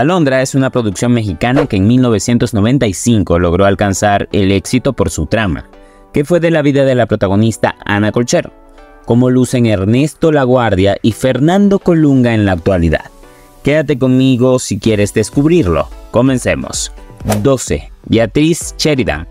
Alondra es una producción mexicana que en 1995 logró alcanzar el éxito por su trama, que fue de la vida de la protagonista Ana Colchero, como lucen Ernesto Laguardia y Fernando Colunga en la actualidad. Quédate conmigo si quieres descubrirlo. Comencemos. 12. Beatriz Sheridan.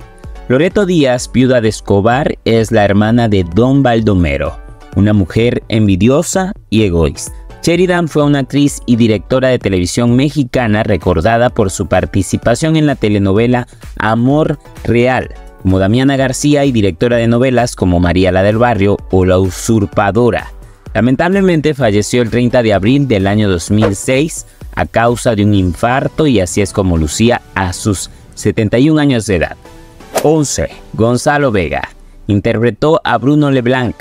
Loreto Díaz, viuda de Escobar, es la hermana de Don Baldomero, una mujer envidiosa y egoísta. Sheridan fue una actriz y directora de televisión mexicana recordada por su participación en la telenovela Amor Real, como Damiana García y directora de novelas como María la del Barrio o La Usurpadora. Lamentablemente falleció el 30 de abril del año 2006 a causa de un infarto y así es como lucía a sus 71 años de edad. 11. Gonzalo Vega. Interpretó a Bruno Leblanc,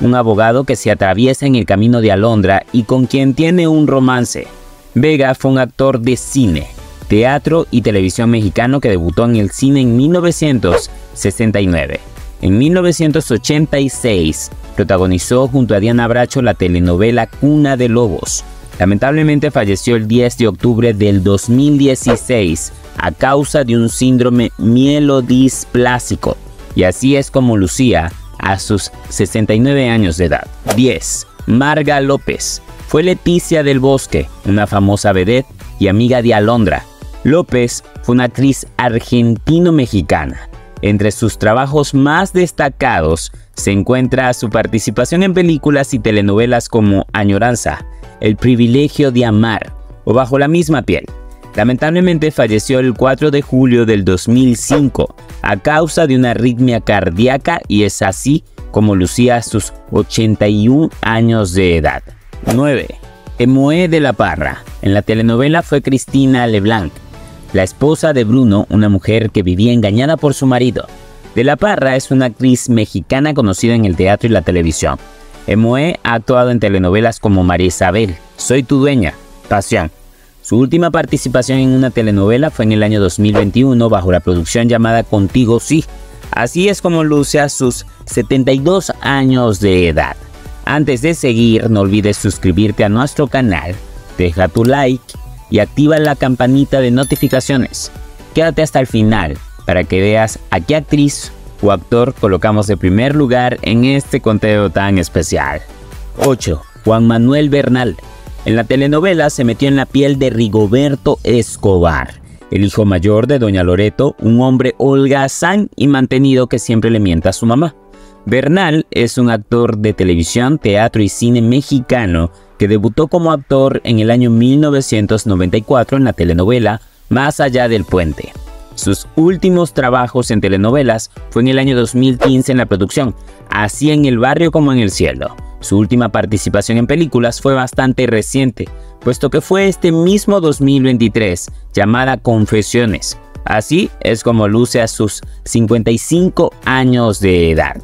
un abogado que se atraviesa en el camino de Alondra y con quien tiene un romance. Vega fue un actor de cine, teatro y televisión mexicano que debutó en el cine en 1969. En 1986 protagonizó junto a Diana Bracho la telenovela Cuna de Lobos. Lamentablemente falleció el 10 de octubre del 2016 a causa de un síndrome mielodisplásico. Y así es como lucía a sus 69 años de edad. 10. Marga López. Fue Leticia del Bosque, una famosa vedette y amiga de Alondra. López fue una actriz argentino-mexicana. Entre sus trabajos más destacados se encuentra su participación en películas y telenovelas como Añoranza, El privilegio de amar o Bajo la misma piel. Lamentablemente falleció el 4 de julio del 2005 a causa de una arritmia cardíaca y es así como lucía a sus 81 años de edad. 9. Emoe de la Parra. En la telenovela fue Cristina Leblanc, la esposa de Bruno, una mujer que vivía engañada por su marido. De la Parra es una actriz mexicana conocida en el teatro y la televisión. Emoe ha actuado en telenovelas como María Isabel, Soy tu dueña, Pasión, su última participación en una telenovela fue en el año 2021 bajo la producción llamada Contigo Sí. Así es como luce a sus 72 años de edad. Antes de seguir, no olvides suscribirte a nuestro canal, deja tu like y activa la campanita de notificaciones. Quédate hasta el final para que veas a qué actriz o actor colocamos de primer lugar en este conteo tan especial. 8. Juan Manuel Bernal en la telenovela se metió en la piel de Rigoberto Escobar, el hijo mayor de Doña Loreto, un hombre holgazán y mantenido que siempre le mienta a su mamá. Bernal es un actor de televisión, teatro y cine mexicano que debutó como actor en el año 1994 en la telenovela Más allá del puente. Sus últimos trabajos en telenovelas fue en el año 2015 en la producción Así en el barrio como en el cielo. Su última participación en películas fue bastante reciente, puesto que fue este mismo 2023, llamada Confesiones. Así es como luce a sus 55 años de edad.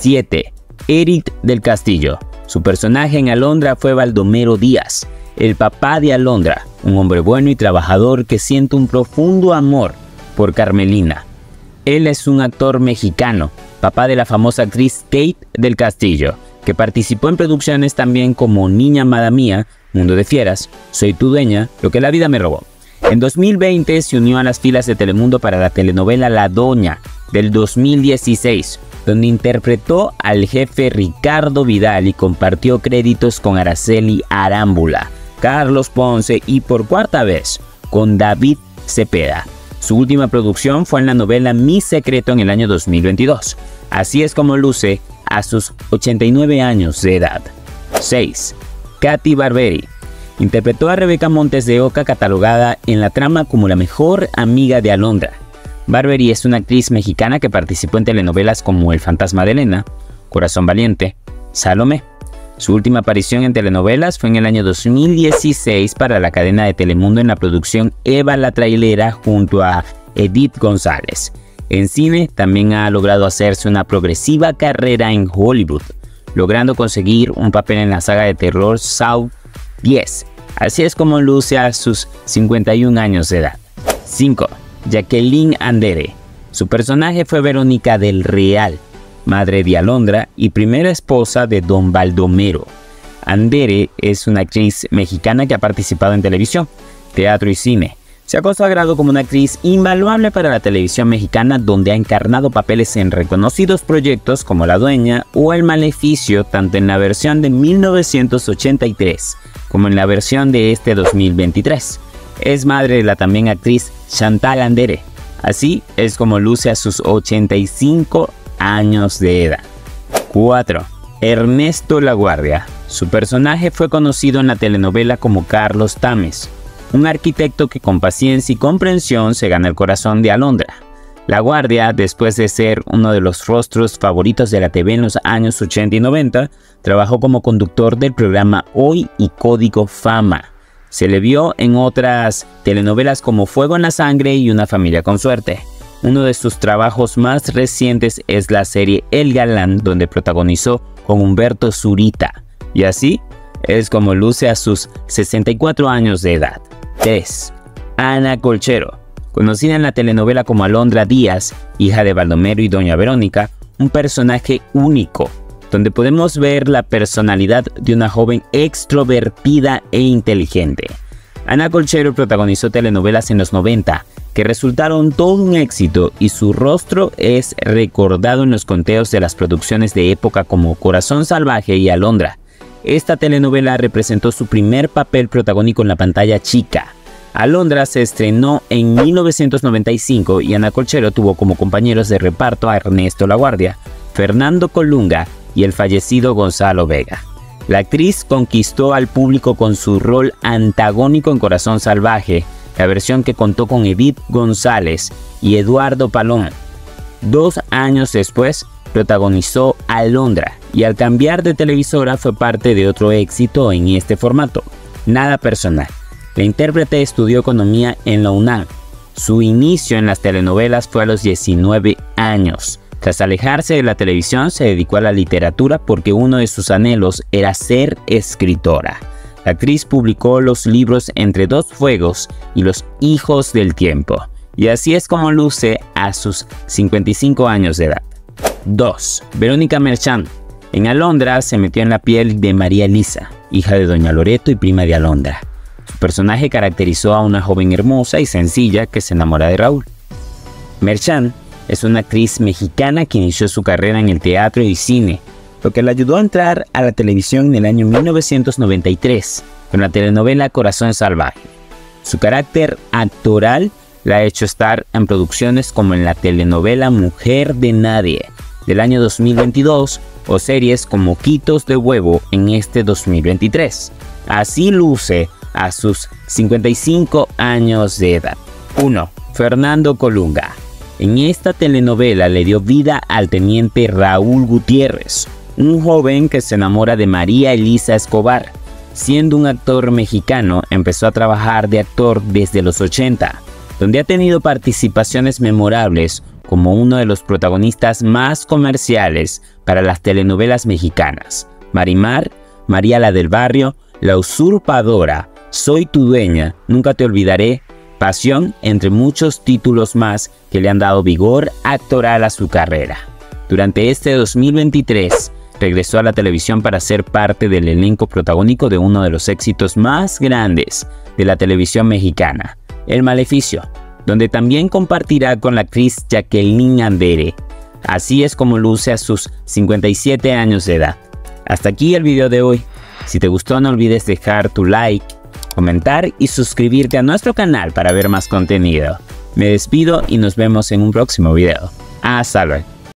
7. Eric del Castillo. Su personaje en Alondra fue Baldomero Díaz, el papá de Alondra, un hombre bueno y trabajador que siente un profundo amor por Carmelina. Él es un actor mexicano, papá de la famosa actriz Kate del Castillo, que participó en producciones también como Niña Amada Mía, Mundo de Fieras, Soy tu dueña, Lo que la vida me robó. En 2020 se unió a las filas de Telemundo para la telenovela La Doña del 2016, donde interpretó al jefe Ricardo Vidal y compartió créditos con Araceli Arámbula, Carlos Ponce y por cuarta vez con David Cepeda. Su última producción fue en la novela Mi Secreto en el año 2022. Así es como luce a sus 89 años de edad. 6. Katy Barberi. Interpretó a Rebeca Montes de Oca catalogada en la trama como la mejor amiga de Alondra. Barberi es una actriz mexicana que participó en telenovelas como El fantasma de Elena, Corazón Valiente, Salomé. Su última aparición en telenovelas fue en el año 2016 para la cadena de Telemundo en la producción Eva la Trailera junto a Edith González. En cine también ha logrado hacerse una progresiva carrera en Hollywood, logrando conseguir un papel en la saga de terror South 10. Así es como luce a sus 51 años de edad. 5. Jacqueline Andere. Su personaje fue Verónica del Real, madre de Alondra y primera esposa de Don Baldomero. Andere es una actriz mexicana que ha participado en televisión, teatro y cine. Se ha consagrado como una actriz invaluable para la televisión mexicana donde ha encarnado papeles en reconocidos proyectos como La Dueña o El Maleficio tanto en la versión de 1983 como en la versión de este 2023. Es madre de la también actriz Chantal Andere. Así es como luce a sus 85 años de edad. 4. Ernesto Laguardia. Su personaje fue conocido en la telenovela como Carlos Tames, un arquitecto que con paciencia y comprensión se gana el corazón de Alondra. La Guardia, después de ser uno de los rostros favoritos de la TV en los años 80 y 90, trabajó como conductor del programa Hoy y Código Fama. Se le vio en otras telenovelas como Fuego en la Sangre y Una familia con suerte. Uno de sus trabajos más recientes es la serie El Galán, donde protagonizó con Humberto Zurita. Y así es como luce a sus 64 años de edad. 3. Ana Colchero. Conocida en la telenovela como Alondra Díaz, hija de Baldomero y Doña Verónica, un personaje único, donde podemos ver la personalidad de una joven extrovertida e inteligente. Ana Colchero protagonizó telenovelas en los 90 que resultaron todo un éxito y su rostro es recordado en los conteos de las producciones de época como Corazón Salvaje y Alondra. Esta telenovela representó su primer papel protagónico en la pantalla chica. Alondra se estrenó en 1995 y Ana Colchero tuvo como compañeros de reparto a Ernesto Laguardia, Fernando Colunga y el fallecido Gonzalo Vega. La actriz conquistó al público con su rol antagónico en Corazón Salvaje, la versión que contó con Edith González y Eduardo Palón. Dos años después, protagonizó Alondra y al cambiar de televisora fue parte de otro éxito en este formato, Nada Personal. La intérprete estudió economía en la UNAM. Su inicio en las telenovelas fue a los 19 años. Tras alejarse de la televisión se dedicó a la literatura porque uno de sus anhelos era ser escritora. La actriz publicó los libros Entre dos fuegos y Los hijos del tiempo. Y así es como luce a sus 55 años de edad. 2. Verónica Merchant. En Alondra se metió en la piel de María Elisa, hija de Doña Loreto y prima de Alondra. Su personaje caracterizó a una joven hermosa y sencilla que se enamora de Raúl. Merchant es una actriz mexicana que inició su carrera en el teatro y cine, lo que le ayudó a entrar a la televisión en el año 1993 con la telenovela Corazón Salvaje. Su carácter actoral la ha hecho estar en producciones como en la telenovela Mujer de Nadie, del año 2022 o series como Quitos de Huevo en este 2023. Así luce a sus 55 años de edad. 1. Fernando Colunga. En esta telenovela le dio vida al teniente Raúl Gutiérrez, un joven que se enamora de María Elisa Escobar. Siendo un actor mexicano, empezó a trabajar de actor desde los 80, donde ha tenido participaciones memorables como uno de los protagonistas más comerciales para las telenovelas mexicanas. Marimar, María la del Barrio, La Usurpadora, Soy tu dueña, Nunca te olvidaré, Pasión, entre muchos títulos más que le han dado vigor actoral a su carrera. Durante este 2023, regresó a la televisión para ser parte del elenco protagónico de uno de los éxitos más grandes de la televisión mexicana, El Maleficio, donde también compartirá con la actriz Jacqueline Andere. Así es como luce a sus 57 años de edad. Hasta aquí el video de hoy. Si te gustó no olvides dejar tu like, comentar y suscribirte a nuestro canal para ver más contenido. Me despido y nos vemos en un próximo video. Hasta luego.